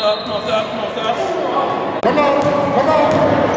on, come on, come on.